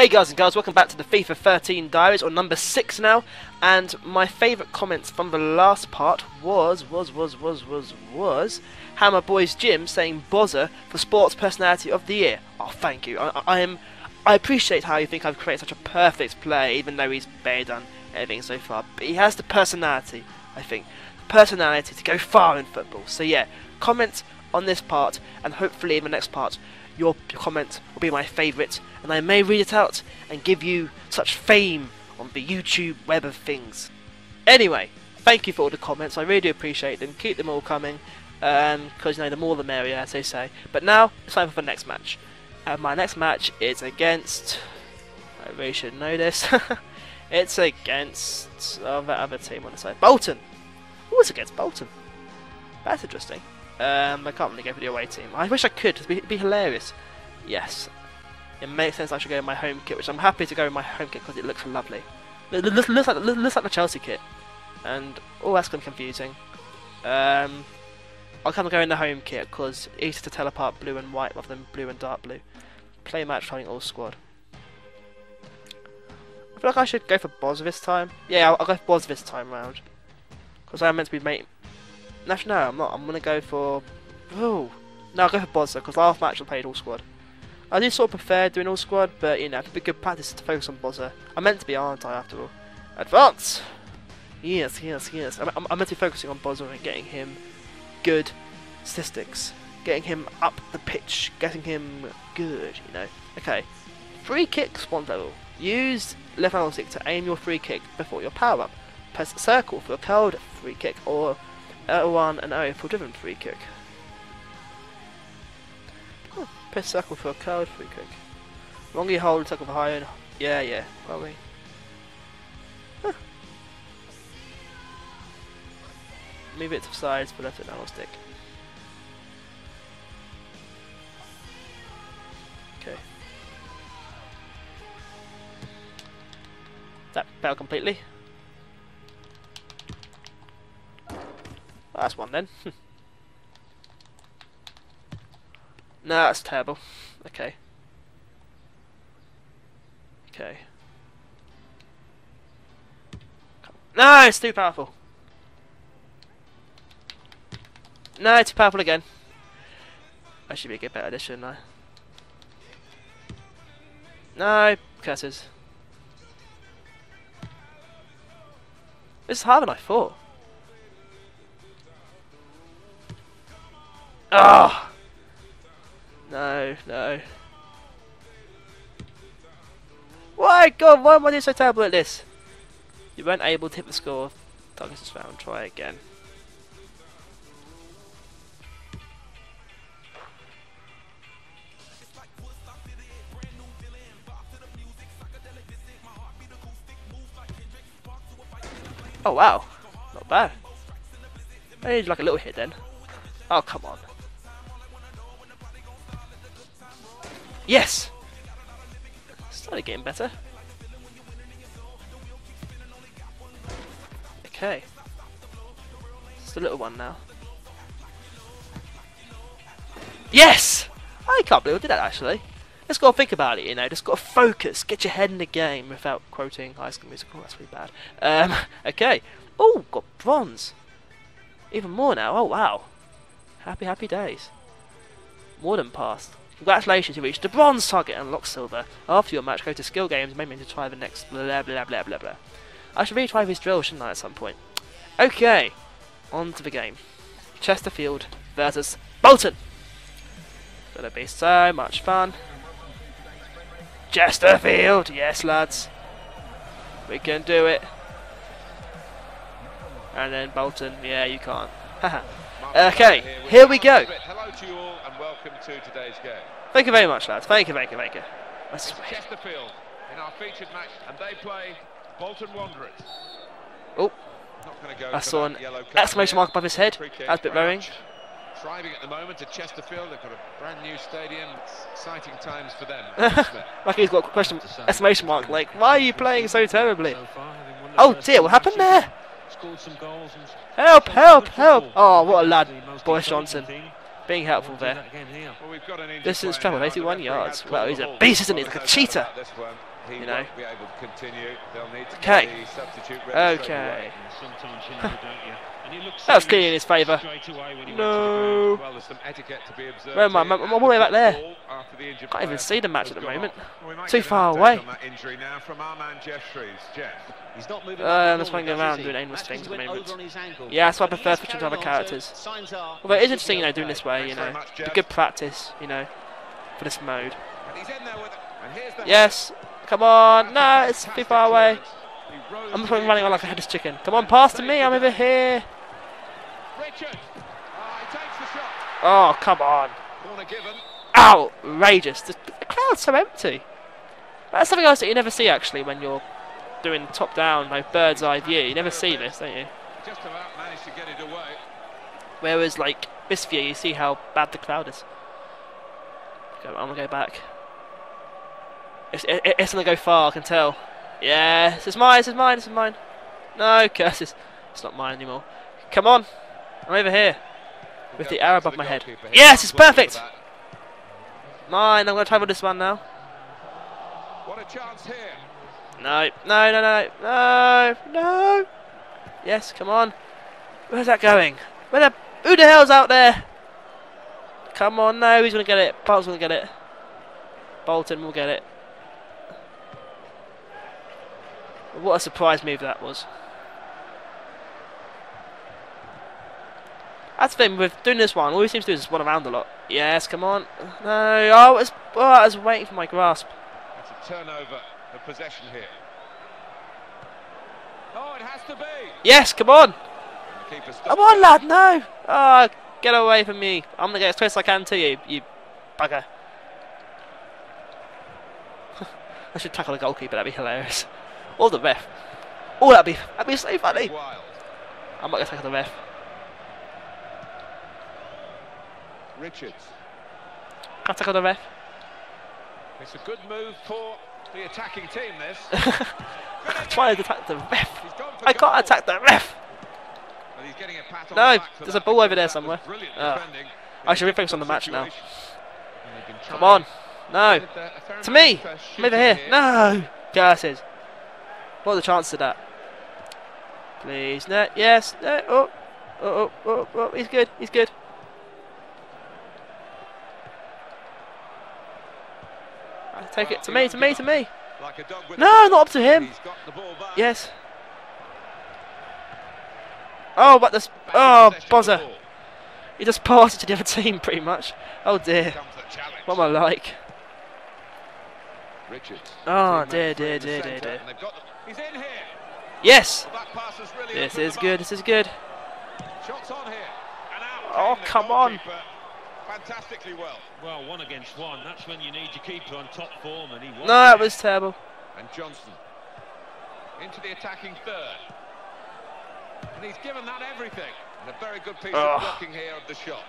Hey guys and girls, welcome back to the FIFA 13 Diaries, or number 6 now, and my favourite comments from the last part was, was, was, was, was, was, Hammer Boys Jim saying Bozza for Sports Personality of the Year. Oh, thank you. I, I am, I appreciate how you think I've created such a perfect player, even though he's barely done anything so far, but he has the personality, I think, the personality to go far in football. So yeah, comment on this part, and hopefully in the next part, your comment will be my favourite, and I may read it out and give you such fame on the YouTube web of things. Anyway, thank you for all the comments, I really do appreciate them, keep them all coming, because um, you know, the more the merrier, as they say. But now, it's time for the next match. And my next match is against... I really should know this. it's against oh, that other team on the side. Bolton! Oh, it's against Bolton. That's interesting. Um, I can't really go for the away team. I wish I could. It'd be, it'd be hilarious. Yes. It makes sense I should go in my home kit, which I'm happy to go in my home kit because it looks lovely. It looks, looks, like, looks like the Chelsea kit. And, oh, that's kind of confusing. Um, I'll kind of go in the home kit because easier to tell apart blue and white rather than blue and dark blue. Play match trying all squad. I feel like I should go for Boz this time. Yeah, I'll, I'll go for Boz this time round. Because I'm meant to be mate Actually, no, I'm not. I'm to go for... Oh. No, I'll go for Bozza, because last match I played all squad. I do sort of prefer doing all squad, but, you know, it'd be good practice to focus on Bozza. I'm meant to be, aren't I, after all? Advance! Yes, yes, yes. I'm, I'm, I'm meant to be focusing on Bozza and getting him good statistics. Getting him up the pitch. Getting him good, you know. Okay. Free kick spawn level. Use left analog stick to aim your free kick before your power up. Press circle for a curled free kick or L1 and O for driven free kick. Oh, press circle for a curled free kick. You hold, circle for higher. Yeah, yeah, probably. Huh. Move it to sides for left and analog stick. Okay. That fell completely. That's one then. no, that's terrible. Okay. Okay. No, it's too powerful. No, it's too powerful again. I should be a good better this, shouldn't I? No, curses. This is harder than I thought. Oh! No, no. Why, God, why am I so terrible at this? You weren't able to hit the score. Target is found. Try again. Oh wow, not bad. I need like a little hit then. Oh come on. Yes! Started getting better. Okay. Just a little one now. Yes! I can't believe I did that actually. Just gotta think about it, you know, just gotta focus, get your head in the game without quoting High School Musical, that's really bad. Um, okay. Oh, got bronze. Even more now, oh wow. Happy, happy days. More than passed. Congratulations, you reached the bronze target and unlocked silver. After your match, go to skill games and maybe to try the next blah blah blah blah blah. I should retry this drill, shouldn't I, at some point? Okay, on to the game. Chesterfield versus Bolton. Gonna be so much fun. Chesterfield, yes lads. We can do it. And then Bolton, yeah you can't. okay, here we go. Hello to you all and welcome to today's game. Thank you very much, lads. Thank you, thank you, thank you. Let's Chesterfield in our featured match, and they play Bolton Wanderers. Oh, I saw an exclamation mark above his head. That's a bit worrying. Thriving at the moment at Chesterfield. They've got a brand new stadium. It's exciting times for them. like he's got a question, exclamation mark. Like, why are you playing so terribly? Oh dear, what happened there? Help, help, help! Oh, what a lad, Boris Johnson. Being helpful there. Distance travel, 81 yards. Well, he's a beast, isn't he? Like a cheetah. he you know. won't be able to continue. They'll need to Okay. get the substitute ready straight Okay. Away. Sometimes you know, don't you? And he looks That was clearly in his favour. straight away when he went to the ground. No. Well, there's some etiquette to be observed. Where am I? I'm- I'm all the way back there. ball the Can't even see the match at the moment. off. We Too far away. on that injury now from our man Geoff Shreeves. Geoff. He's not moving Uh, I'm just normally around doing aimless things at the moment. over on his ankle. Yeah, that's why I prefer he's switching to other characters. so signs Although it he is should interesting, you know, doing this way, you know, much, it's good practice, you know, for this mode. And he's in there with. And here's the Yes, come on, no, it's too far away. I'm just running around like a headless chicken. Come on, pass to me, I'm over here. Richard. Oh, he takes the shot. Oh, come on. Outrageous. The, the crowd's so empty. That's something else that you never see actually when you're doing top down, like bird's eye view. You never see this, don't you? Just about managed to get it away. Whereas, like, this view, you see how bad the crowd is. I'm gonna go back. It's, it, it's gonna go far, I can tell. Yeah, this is mine, this is mine, this is mine. No, curses. It's not mine anymore. Come on. I'm over here. With the arrow above the my head. Yes, it's Can't blame him perfect. Mine, I'm gonna try with this one now. What a chance here. No, no, no, no, no, no. Yes, come on. Where's that going? Where the, who the hell's out there? Come on, no, he's gonna get it. Bolt's gonna get it. Bolton will get it. What a surprise move that was. That's the thing with doing this one. All he seems to do is just run around a lot. Yes, come on. No, oh, it's, oh, I was waiting for my grasp. It's a turnover of possession here. Oh, it has to be. Yes, come on. And the keeper stops Come on, lad, no! Oh, get away from me. I'm gonna get as close as I can to you, you bugger. I should tackle the goalkeeper, that'd be hilarious. Or the ref. Oh, that'd be, that'd be so funny. Wild. I'm not gonna tackle the ref. Richards. I tackle the ref? It's a good move for the attacking team. This. To attack the ref. I can't attack the ref! And he's getting a pat on No, the there's a ball over there somewhere. Ah. in I a should refocus on the match now. situation. Come on. No. a- a To me. I'm over shooting here. No! Curses. What are the chances of that? Please. No. Yes. No. Oh. Oh, oh, oh, oh. He's good. He's good. Take it to me, to me, to me. Like a dog No, not up to him. He's got the ball back. Yes. Oh, but this. Oh, possession of the Bozza. ball. He just passed it to the other team, pretty much. Oh dear. Comes the challenge. What am I like? Oh, dear, dear, dear, dear, dear. and they've got the- He's in here. Yes. Well, that pass has really This is good. This is good. Shots on here. Oh, come on. Goalkeeper Fantastically well. Well, one against one. That's when you need your keeper on top form, and he was. No, it was terrible. And Johnson into the attacking third. And he's given that everything. And a very good piece Ugh. of blocking here of the shot.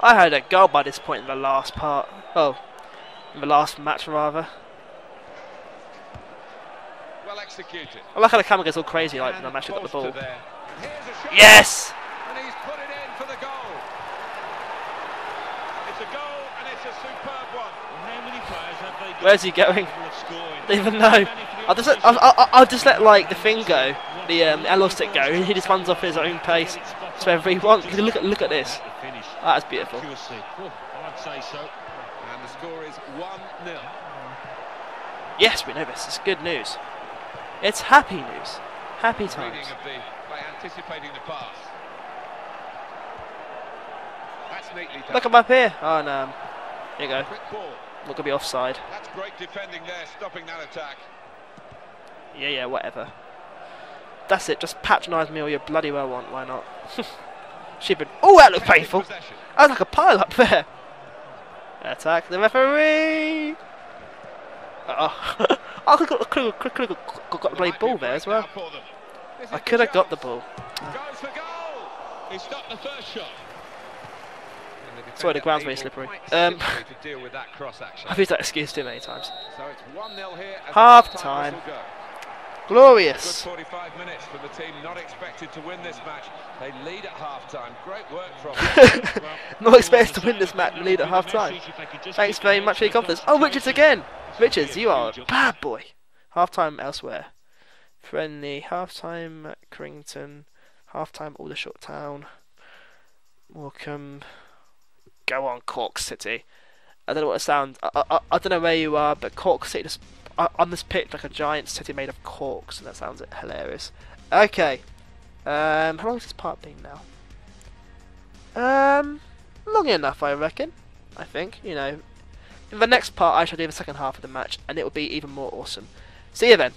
I had a goal by this point in the last part. Oh, in the last match rather. Well executed. I like how the camera gets all crazy like when I'm actually got the ball. there. Here's a shot. Yes. And he's put it in for the goal. It's a goal and it's a superb one. How many players have they got Where's he going? capable? Don't even know. I'll just let, I'll, I'll, I'll just let like the thing go, the um, L stick go. He just runs off his own pace. It's wherever he wants. Look at look at this. Finish. Ah, That's beautiful. Oh, I'd say so. And the score is 1-0. Yes, we know this. It's good news. It's happy news. Happy Reading times. of the by anticipating the pass. That's neatly done. Look him up here. Oh no. Here you go. Look. Not be offside. That's great defending there, stopping that attack. Yeah, yeah, whatever. That's it. Just patronise me all you bloody well want. Why not? Stupid. Oh, that looked painful. I was like a pile up there. Attack the referee. Oh, I could have got, could, could, got the bloody might be a ball there as well. now for them. This I could have got the ball. Goes for goal. He stopped the first shot. And the Sorry, the defender ground's very slippery. Um, to deal with that cross action. I've used that excuse too many times. So it's 1-0 here. Half the time. whistle go. Good Glorious. 45 minutes for the team not expected to win this match. They lead at half time. Great work from them. Not expected to win this match and lead at half time. Thanks very much for your confidence. Oh, Richards again. Richards, you are a bad boy. Half time elsewhere. Friendly. Half time at Crington. Half time Aldershot Town. Welcome. Go on, Cork City. I don't know what it sounds. I, I, I don't know where you are, but Cork City just uh, on this pitch like a giant city made of corks, and that sounds hilarious. Okay. Um, how long is this part been now? Um, long enough, I reckon. I think you know. In the next part, I shall do the second half of the match, and it will be even more awesome. See you then.